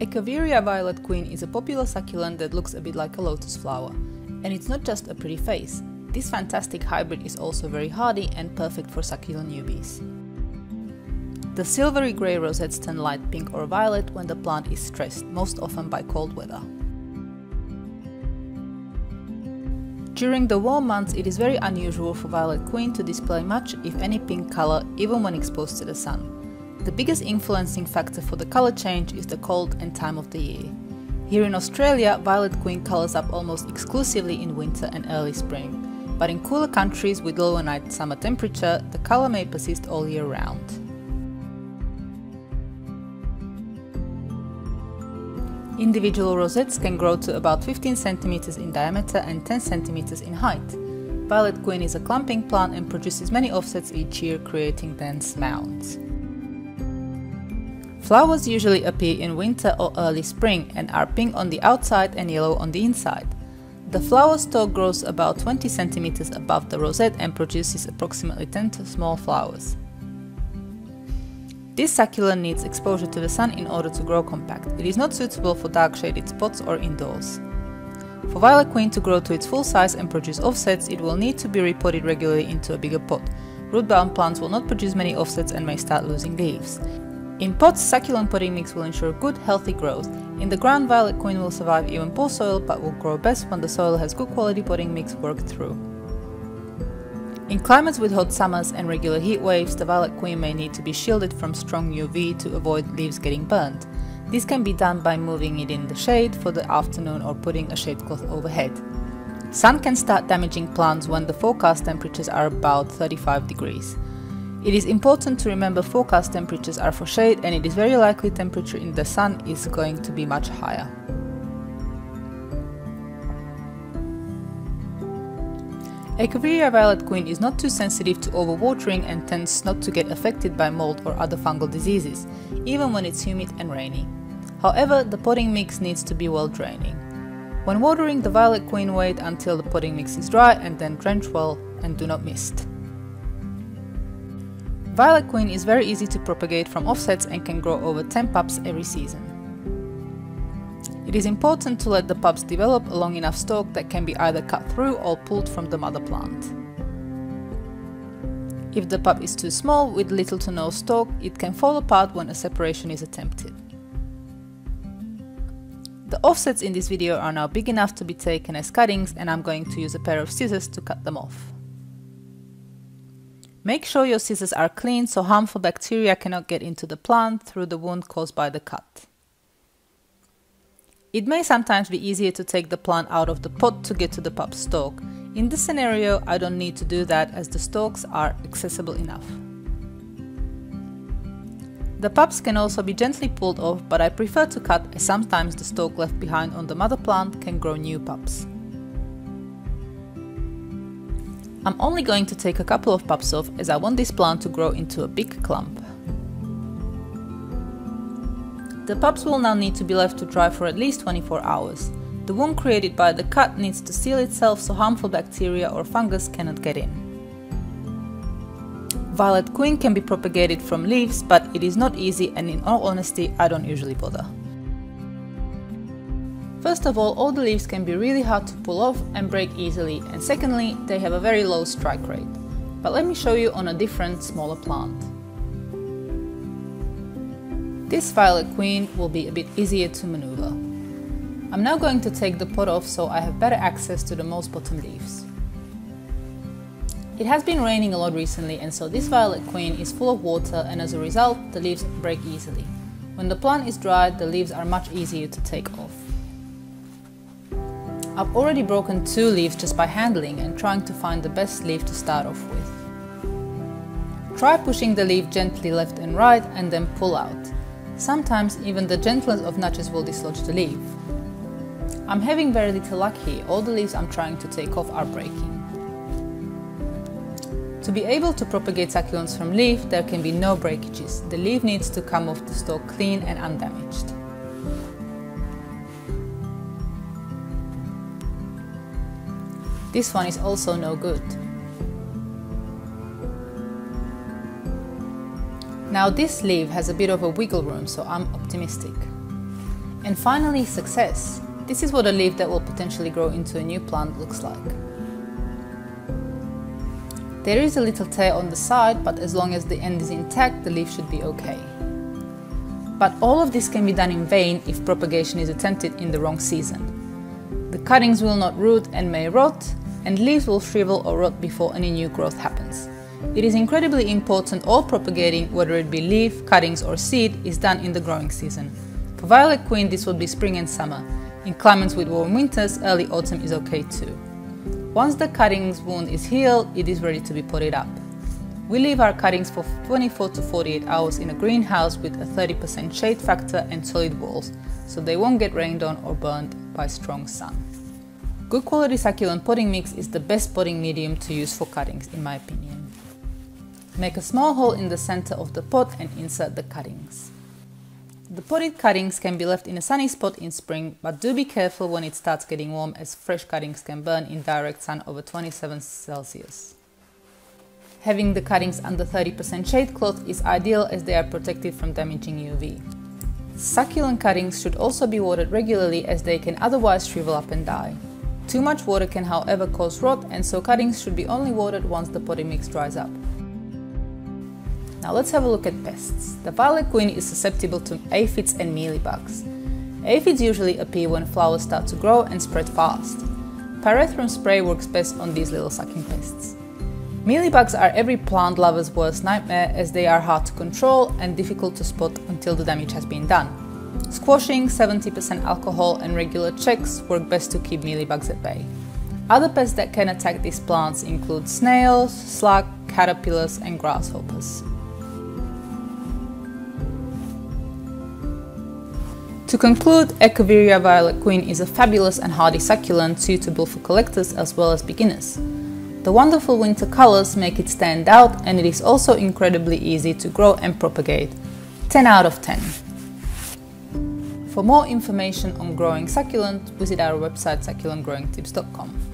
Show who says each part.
Speaker 1: Echeveria violet queen is a popular succulent that looks a bit like a lotus flower. And it's not just a pretty face. This fantastic hybrid is also very hardy and perfect for succulent newbies. The silvery grey rosettes turn light pink or violet when the plant is stressed, most often by cold weather. During the warm months, it is very unusual for violet queen to display much, if any, pink color, even when exposed to the sun. The biggest influencing factor for the color change is the cold and time of the year. Here in Australia, violet queen colors up almost exclusively in winter and early spring, but in cooler countries with lower night summer temperature, the color may persist all year round. Individual rosettes can grow to about 15 cm in diameter and 10 cm in height. Violet queen is a clumping plant and produces many offsets each year, creating dense mounds. Flowers usually appear in winter or early spring and are pink on the outside and yellow on the inside. The flower stalk grows about 20 centimeters above the rosette and produces approximately 10 small flowers. This succulent needs exposure to the sun in order to grow compact. It is not suitable for dark shaded spots or indoors. For Violet Queen to grow to its full size and produce offsets, it will need to be repotted regularly into a bigger pot. Root-bound plants will not produce many offsets and may start losing leaves. In pots, succulent potting mix will ensure good, healthy growth. In the ground, violet queen will survive even poor soil but will grow best when the soil has good quality potting mix worked through. In climates with hot summers and regular heat waves, the violet queen may need to be shielded from strong UV to avoid leaves getting burnt. This can be done by moving it in the shade for the afternoon or putting a shade cloth overhead. Sun can start damaging plants when the forecast temperatures are about 35 degrees. It is important to remember forecast temperatures are for shade and it is very likely temperature in the sun is going to be much higher. Echeveria violet queen is not too sensitive to overwatering and tends not to get affected by mold or other fungal diseases, even when it's humid and rainy. However, the potting mix needs to be well draining. When watering the violet queen wait until the potting mix is dry and then drench well and do not mist. Violet Queen is very easy to propagate from offsets and can grow over 10 pups every season. It is important to let the pups develop a long enough stalk that can be either cut through or pulled from the mother plant. If the pup is too small with little to no stalk, it can fall apart when a separation is attempted. The offsets in this video are now big enough to be taken as cuttings and I'm going to use a pair of scissors to cut them off. Make sure your scissors are clean so harmful bacteria cannot get into the plant through the wound caused by the cut. It may sometimes be easier to take the plant out of the pot to get to the pup's stalk. In this scenario, I don't need to do that as the stalks are accessible enough. The pups can also be gently pulled off, but I prefer to cut as sometimes the stalk left behind on the mother plant can grow new pups. I'm only going to take a couple of pups off as I want this plant to grow into a big clump. The pups will now need to be left to dry for at least 24 hours. The wound created by the cut needs to seal itself so harmful bacteria or fungus cannot get in. Violet queen can be propagated from leaves, but it is not easy and in all honesty I don't usually bother. First of all, all the leaves can be really hard to pull off and break easily, and secondly, they have a very low strike rate. But let me show you on a different, smaller plant. This violet queen will be a bit easier to maneuver. I'm now going to take the pot off so I have better access to the most bottom leaves. It has been raining a lot recently and so this violet queen is full of water and as a result the leaves break easily. When the plant is dry, the leaves are much easier to take off. I've already broken two leaves just by handling and trying to find the best leaf to start off with. Try pushing the leaf gently left and right and then pull out. Sometimes even the gentlest of nudges will dislodge the leaf. I'm having very little luck here, all the leaves I'm trying to take off are breaking. To be able to propagate succulents from leaf, there can be no breakages. The leaf needs to come off the stalk clean and undamaged. This one is also no good. Now this leaf has a bit of a wiggle room, so I'm optimistic. And finally, success. This is what a leaf that will potentially grow into a new plant looks like. There is a little tear on the side, but as long as the end is intact, the leaf should be okay. But all of this can be done in vain if propagation is attempted in the wrong season. The cuttings will not root and may rot, and leaves will shrivel or rot before any new growth happens. It is incredibly important all propagating, whether it be leaf, cuttings or seed, is done in the growing season. For Violet Queen this would be spring and summer. In climates with warm winters, early autumn is okay too. Once the cuttings wound is healed, it is ready to be potted up. We leave our cuttings for 24 to 48 hours in a greenhouse with a 30% shade factor and solid walls, so they won't get rained on or burned by strong sun. Good quality succulent potting mix is the best potting medium to use for cuttings in my opinion. Make a small hole in the center of the pot and insert the cuttings. The potted cuttings can be left in a sunny spot in spring, but do be careful when it starts getting warm as fresh cuttings can burn in direct sun over 27 Celsius. Having the cuttings under 30% shade cloth is ideal as they are protected from damaging UV. Succulent cuttings should also be watered regularly as they can otherwise shrivel up and die. Too much water can however cause rot and so cuttings should be only watered once the potting mix dries up. Now let's have a look at pests. The violet queen is susceptible to aphids and mealybugs. Aphids usually appear when flowers start to grow and spread fast. Pyrethrum spray works best on these little sucking pests. Mealybugs are every plant lover's worst nightmare as they are hard to control and difficult to spot until the damage has been done. Squashing, 70% alcohol and regular checks work best to keep mealybugs at bay. Other pests that can attack these plants include snails, slug, caterpillars and grasshoppers. To conclude, Echeveria Violet Queen is a fabulous and hardy succulent suitable for collectors as well as beginners. The wonderful winter colors make it stand out and it is also incredibly easy to grow and propagate. 10 out of 10. For more information on growing succulent, visit our website succulentgrowingtips.com.